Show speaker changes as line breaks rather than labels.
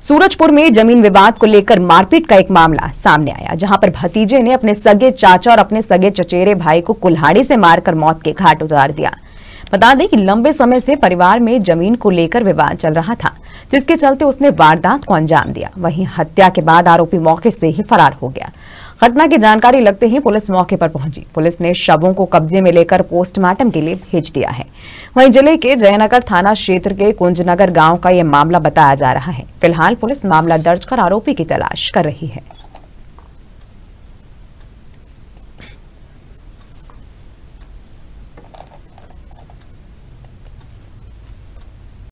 सूरजपुर में ज़मीन विवाद को लेकर मारपीट का एक मामला सामने आया, जहाँ पर भतीजे ने अपने सगे चाचा और अपने सगे चचेरे भाई को कुल्हाड़ी से मारकर मौत के घाट उतार दिया। बता दें कि लंबे समय से परिवार में ज़मीन को लेकर विवाद चल रहा था। जिसके चलते उसने वारदात को अंजाम दिया। वहीं हत्या के बाद आरोपी मौके से ही फरार हो गया। घटना की जानकारी लगते ही पुलिस मौके पर पहुँची। पुलिस ने शवों को कब्जे में लेकर पोस्टमार्टम के लिए भेज दिया है। वहीं ज़िले के जयनगर थाना क्षेत्र के कुंजनगर गाँव का यह मामला बताया जा रहा है। फ़िलहाल पुलिस मामला दर्ज कर आरोपी की तलाश कर रही है।